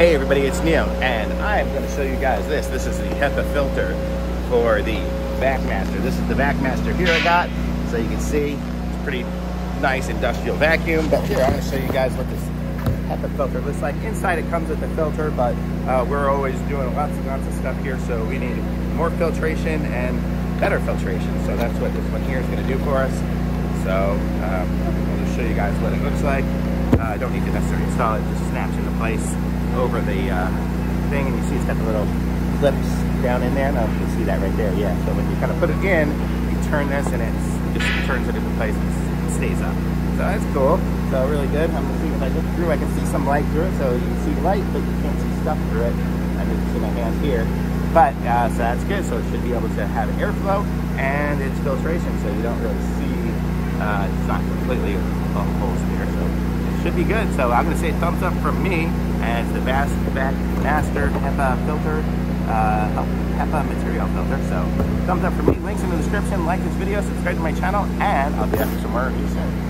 Hey everybody, it's Neal, and I'm going to show you guys this. This is the HEPA filter for the VacMaster. This is the VacMaster here I got, so you can see it's pretty nice industrial vacuum. But here, I'm going to show you guys what this HEPA filter looks like. Inside it comes with the filter, but uh, we're always doing lots and lots of stuff here, so we need more filtration and better filtration. So that's what this one here is going to do for us. So um, I'll just show you guys what it looks like. I uh, don't need to necessarily install it, just snaps into place over the uh, thing and you see it's got the little clips down in there. Now you can see that right there, yeah. So when you kind of put it in, you turn this and it just turns it into place and stays up. So that's cool. So really good. I'm gonna see if I look through, I can see some light through it. So you can see light, but you can't see stuff through it. I can see my hands here. But, uh, so that's good. So it should be able to have airflow and it's filtration. So you don't really see, uh, it's not completely a holes there. So it should be good. So I'm gonna say thumbs up from me as the Vast Back Master HEPA filter, uh, HEPA material filter. So thumbs up from me. Links in the description. Like this video, subscribe to my channel, and I'll be back some more soon.